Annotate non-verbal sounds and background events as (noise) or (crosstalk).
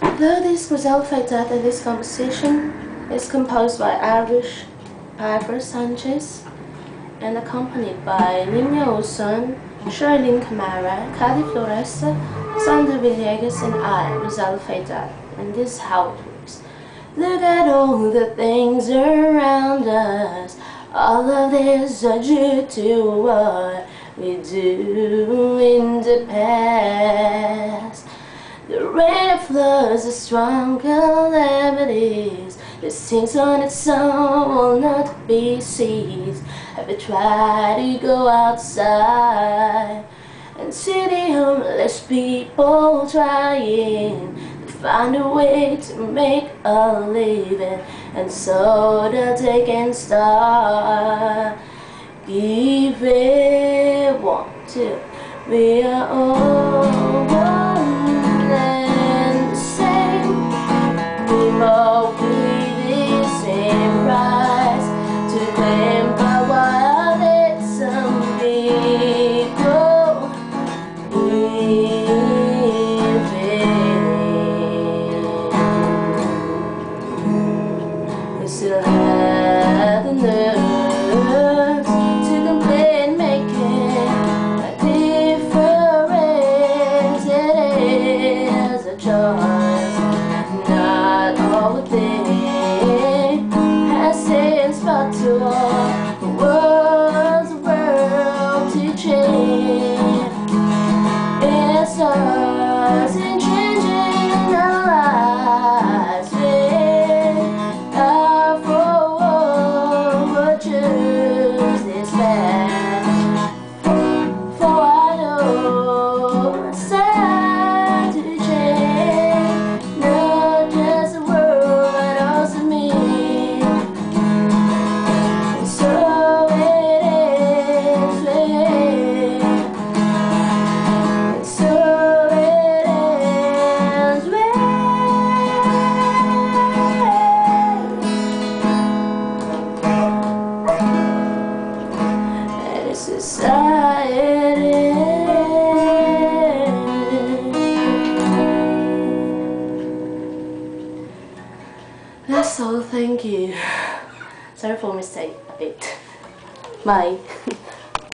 Though this Grazelle Faith Daet and this composition is composed by Irish Pfieffer Sanchez and accompanied by Nina Uson, Czarlene Camara, Kathy Flores, Sandra Villegas and I, Grazelle Faith Daet. And this is how it works. Look at all the things around us All of this are due to what we do in the past The rain of floods are strong calamities The sings on its own will not be seized. Have you tried to go outside? And see the homeless people trying to find a way to make a living. And so that they can start giving one two we are all still have the nerve to complain, making a difference. It is a choice, not all within has sense, but to all the world's world to change. It starts That's all, thank you. Sorry for mistake a bit. Bye. (laughs)